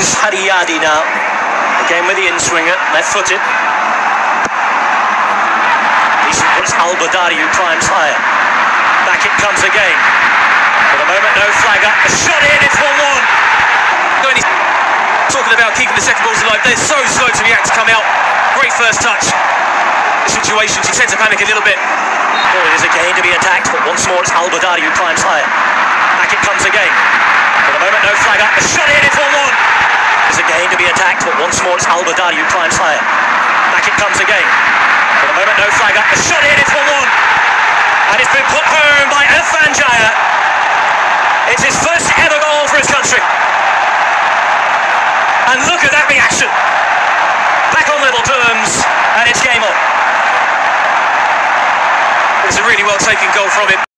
This is Hariyadi now. Again with the in-swinger, left-footed. It's Al Badari who climbs higher. Back it comes again. For the moment, no flag up. A shot in, it's 1 1. Talking about keeping the second balls alive, they're so slow to react to come out. Great first touch. Situations, he tends to panic a little bit. Oh, Ball is again to be attacked, but once more it's Al Badari who climbs higher. Back it comes again. For the moment, no flag up. A shot in, it's 1 1. Is again to be attacked, but once more it's Al Badari who climbs higher. Back it comes again. For the moment, no flag up. A shot in, it's 1 1. And it's been put home by Irfan Jaya. It's his first ever goal for his country. And look at that reaction. Back on level terms, and it's game on. It's a really well taken goal from him.